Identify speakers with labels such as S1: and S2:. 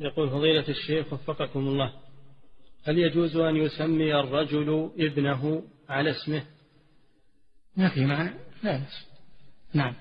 S1: يقول فضيلة الشيخ وفقكم الله. هل يجوز أن يسمي الرجل ابنه على اسمه؟
S2: ما في معنى لا نعم.